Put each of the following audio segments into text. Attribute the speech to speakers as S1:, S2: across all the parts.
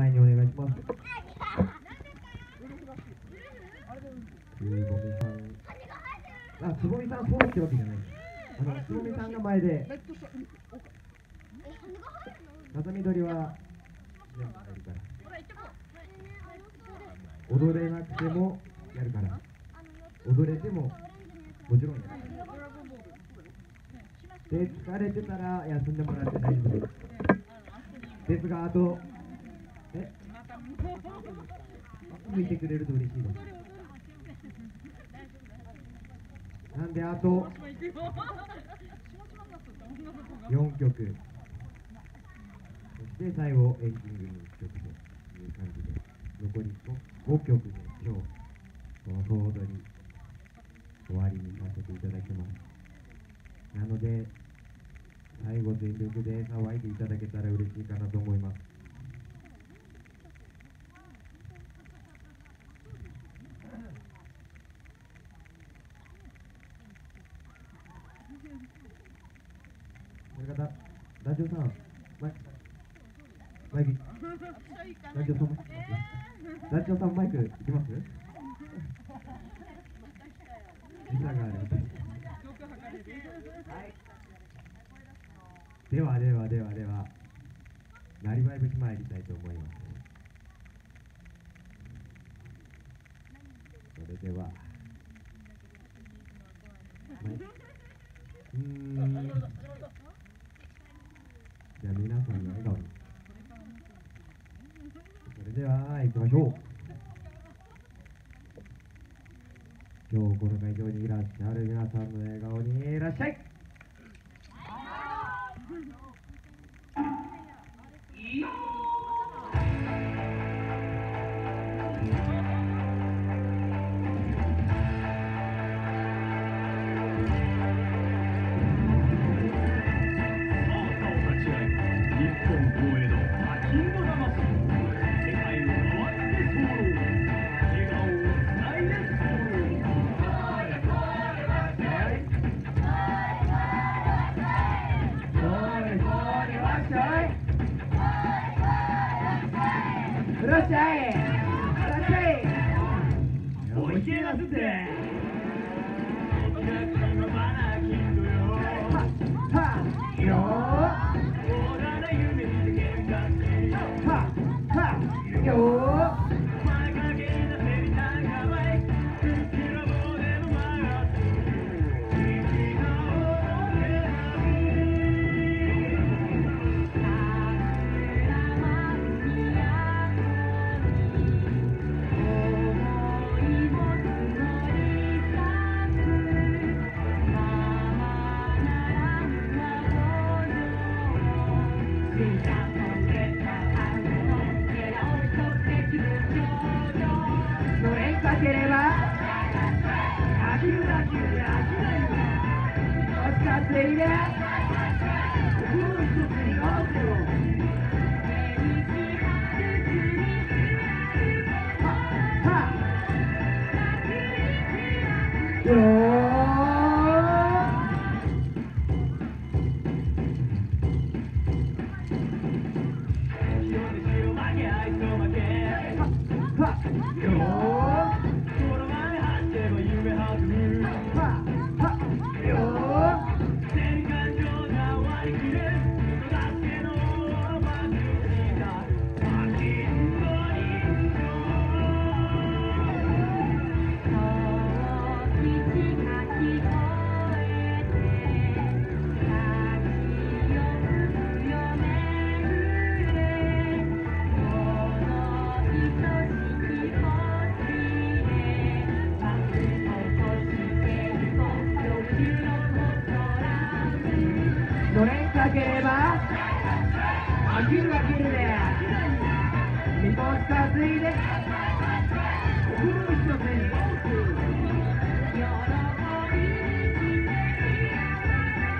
S1: 前にお願いします。つぼみさんあつぼみさんそうってわけじゃない。あのつぼみさんが前で。風見鳥は全部入るから。踊れなくてもやるから。踊れてももちろんやる。で疲れてたら休んでもらって大丈夫です。ですがあとえ向いてくれると嬉しいですなんであと4曲。そして最後エンディングに1曲という感じで残り 5, 5曲で今日この総踊り終わりにさせていただきます。なので最後全力で騒いでいただけたら嬉しいかなと思いますこれがだラジオさんマイクマイクラジオさんラジオさんマイクいきます時差があるはいではではではでは、なりわい節参りたいと思います。それでは、うーん、じゃあ皆さんの笑顔に。そきょう。今日この会場にいらっしゃる皆さんの笑顔にいらっしゃいおいけなすっお使っていれお飽きる飽きるでみこし担いでお風呂一つに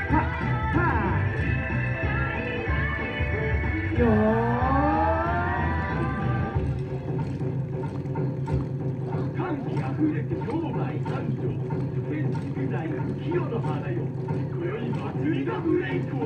S1: はっはっよ
S2: 歓喜あふれて商売繁盛建築材清の花よ今宵祭りがブレイクを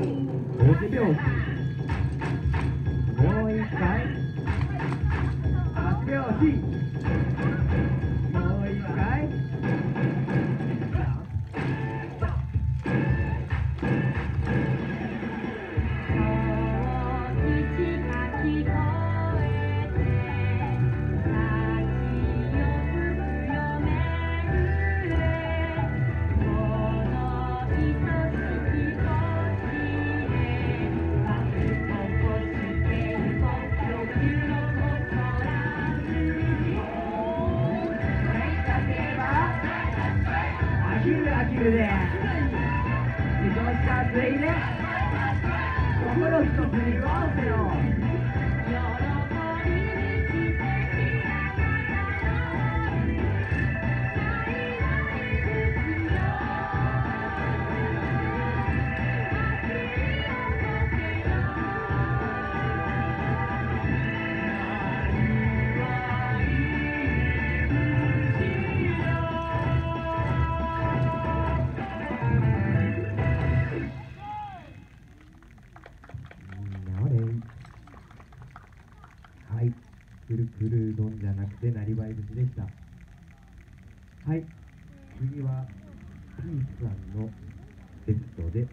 S1: You don't stop playing that. くるくる丼じゃなくてなりわい節でした。はい。次はピースさんのベストで